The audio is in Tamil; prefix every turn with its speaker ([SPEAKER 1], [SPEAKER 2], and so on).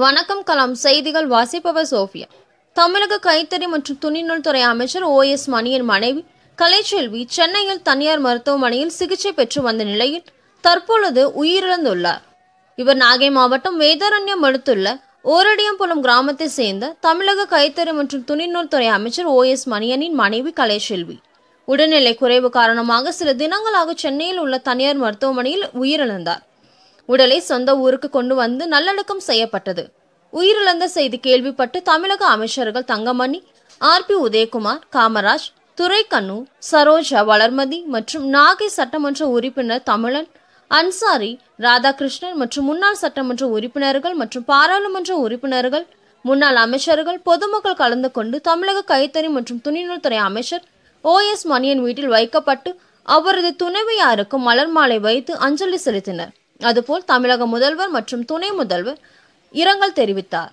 [SPEAKER 1] வணக்கம் கலாம் செய்திகள் வாசிப்பவர் சோஃபியா. தமிழக கைத்தறி மற்றும் துணிநூல் துறை அமைச்சர் ஓ எஸ் மணியின் மனைவி கலைச்செல்வி சென்னையில் தனியார் மருத்துவமனையில் சிகிச்சை பெற்று வந்த நிலையில் தற்பொழுது உயிரிழந்துள்ளார். இவர் நாகை மாவட்டம் வேதாரண்யம் அடுத்துள்ள ஓரடியம்புலம் கிராமத்தை சேர்ந்த தமிழக கைத்தறி மற்றும் துணிநூல் துறை அமைச்சர் ஓ எஸ் மணியனின் மனைவி கலைச்செல்வி. உடல்நிலை குறைவு காரணமாக சில தினங்களாக சென்னையில் உள்ள தனியார் மருத்துவமனையில் உயிரிழந்தார். உடலை சொந்த ஊருக்கு கொண்டு வந்து நல்லடக்கம் செய்யப்பட்டது. உயிரிழந்த செய்தி கேள்விப்பட்டு தமிழக அமைச்சர்கள் தங்கமணி ஆர். பி. உதயகுமார் காமராஜ் துரைக்கண்ணு சரோஜா வளர்மதி மற்றும் நாகை சட்டமன்ற உறுப்பினர் தமிழன் அன்சாரி ராதாகிருஷ்ணன் மற்றும் முன்னாள் சட்டமன்ற உறுப்பினர்கள் மற்றும் பாராளுமன்ற உறுப்பினர்கள் முன்னாள் அமைச்சர்கள் பொதுமக்கள் கலந்து கொண்டு தமிழக கைத்தறி மற்றும் துணிநூல்துறை அமைச்சர் ஓ. எஸ். மணியன் வீட்டில் வைக்கப்பட்டு அவரது துணைவியாருக்கு மலர் மாலை வைத்து அஞ்சலி செலுத்தினர். அதுபோல் தமிழக முதல்வர் மற்றும் துணை முதல்வர் இரங்கல் தெரிவித்தார்.